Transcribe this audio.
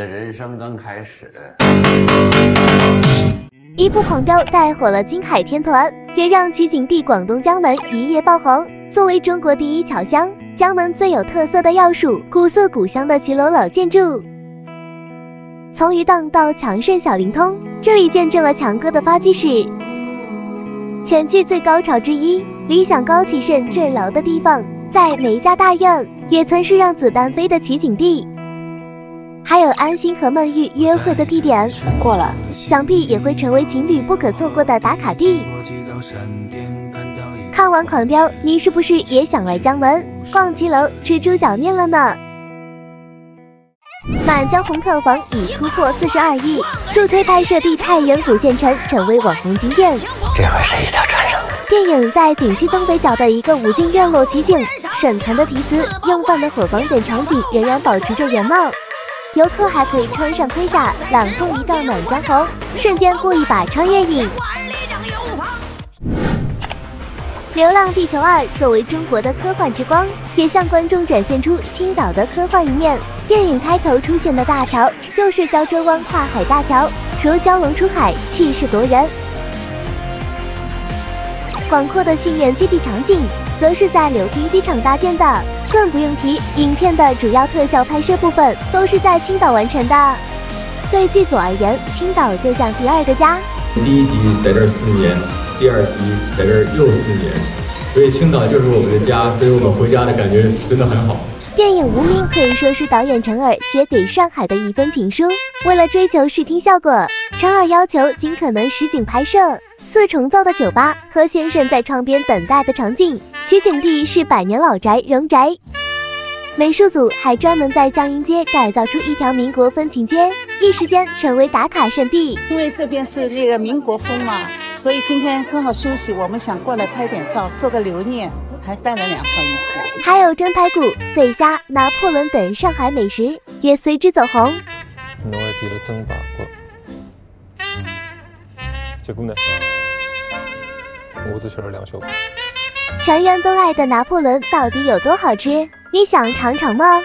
的人生刚开始。一部《狂飙》带火了金海天团，也让取景地广东江门一夜爆红。作为中国第一侨乡，江门最有特色的要数古色古香的骑楼老建筑。从鱼档到强盛小灵通，这里见证了强哥的发迹史。全剧最高潮之一，理想高启盛坠楼的地方，在梅家大院，也曾是让子弹飞的取景地。还有安心和孟玉约会的地点，过了，想必也会成为情侣不可错过的打卡地。看完《狂飙》，你是不是也想来江门逛骑楼、吃猪脚面了呢？《满江红》票房已突破四十二亿，助推拍摄地太原古县城成为网红景点。这回谁一条船上了。电影在景区东北角的一个无尽院落取景，沈腾的题词、用饭的伙房等场景仍然保持着原貌。游客还可以穿上盔甲，朗诵一段《满江红》，瞬间过一把穿越瘾。《流浪地球二》作为中国的科幻之光，也向观众展现出青岛的科幻一面。电影开头出现的大桥就是胶州湾跨海大桥，如蛟龙出海，气势夺人。广阔的训练基地场景，则是在柳汀机场搭建的。更不用提，影片的主要特效拍摄部分都是在青岛完成的。对剧组而言，青岛就像第二个家。第一集在这四年，第二集在这又四年，所以青岛就是我们的家，所以我们回家的感觉真的很好。电影《无名》可以说是导演陈耳写给上海的一封情书。为了追求视听效果，陈耳要求尽可能实景拍摄，四重奏的酒吧和先生在窗边等待的场景。取景地是百年老宅荣宅，美术组还专门在江阴街改造出一条民国风情街，一时间成为打卡圣地。因为这边是那个民国风嘛，所以今天正好休息，我们想过来拍点照，做个留念，还带了两套衣服。还有蒸排骨、醉虾、拿破仑等上海美食也随之走红。侬还提了蒸排骨，结果呢，我只吃了两小口。全员都爱的拿破仑到底有多好吃？你想尝尝吗？